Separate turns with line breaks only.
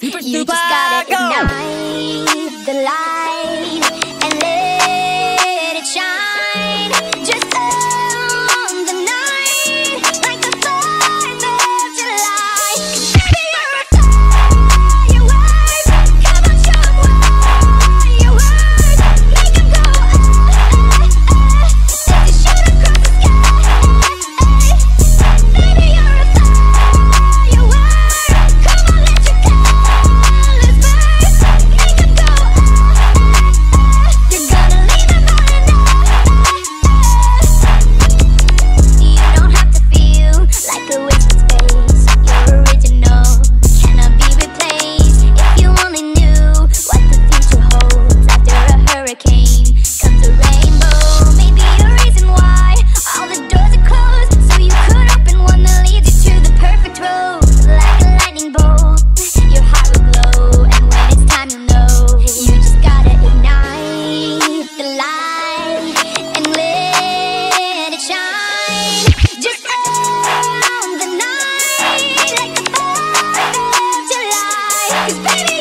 Super, you super, just gotta go. ignite the light. Baby!